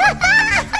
Ha ha ha!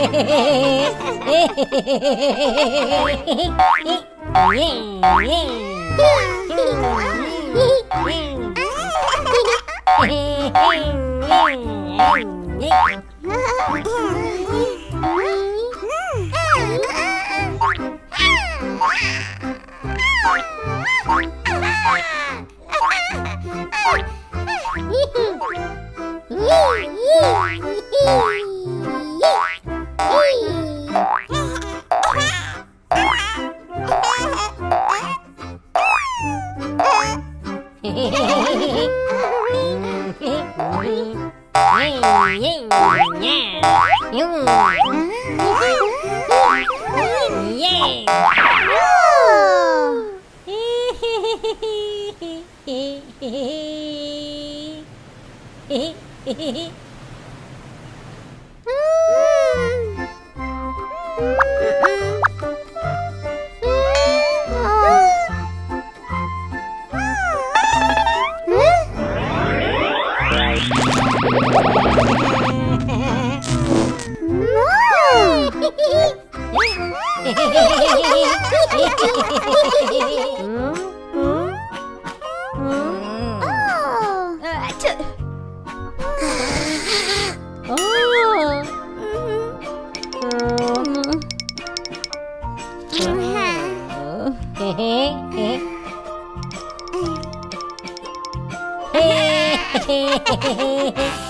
Yeah. Hehehehe Hehehehe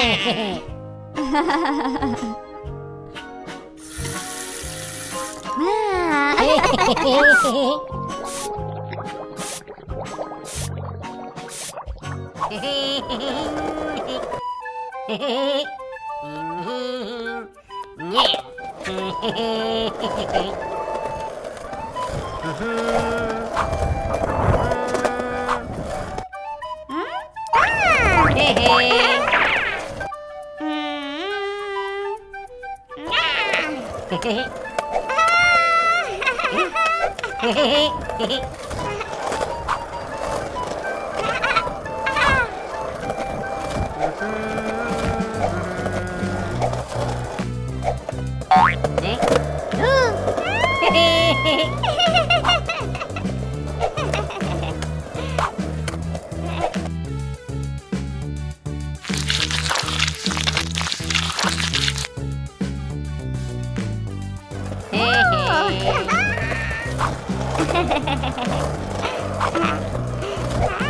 Hey. へへへへへへへへへ Ha ha ha!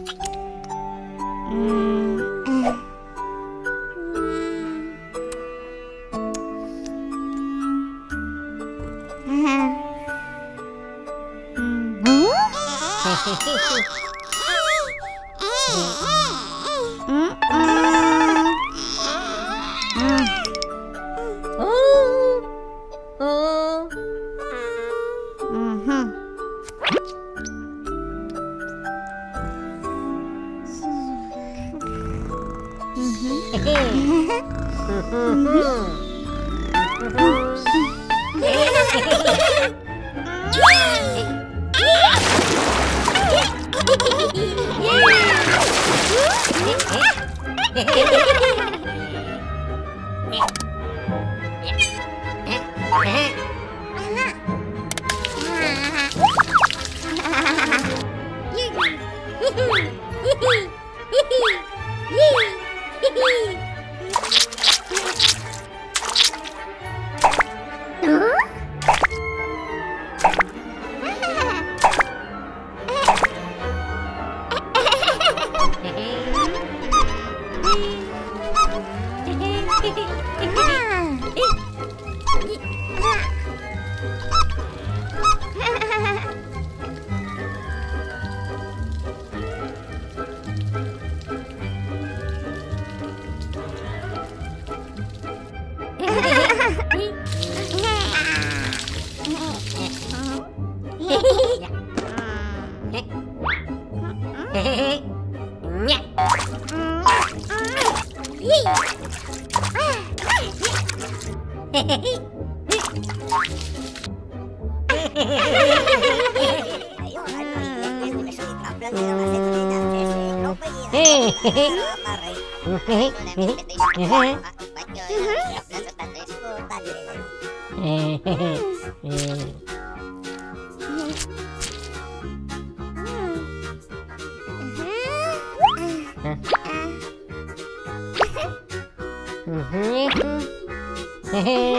음, 음. 어, 어. 음흠. 음흠. yeah. Hehehe Venga,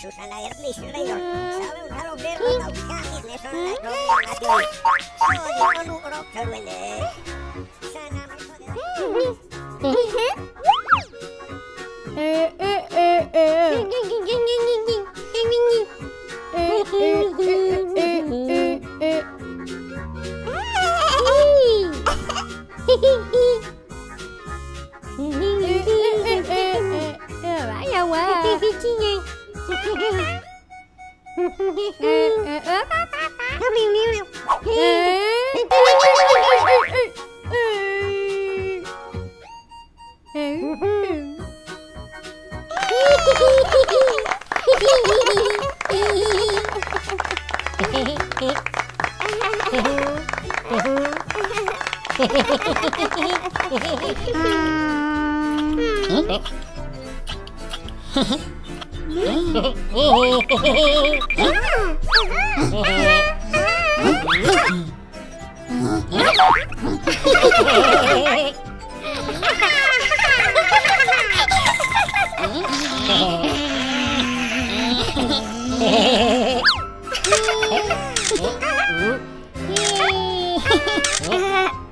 Susana, de Play Surveyor. Sabe usar un verbo causatis, le son Eh... Bả ra quá Chi nghe Không liều Oh.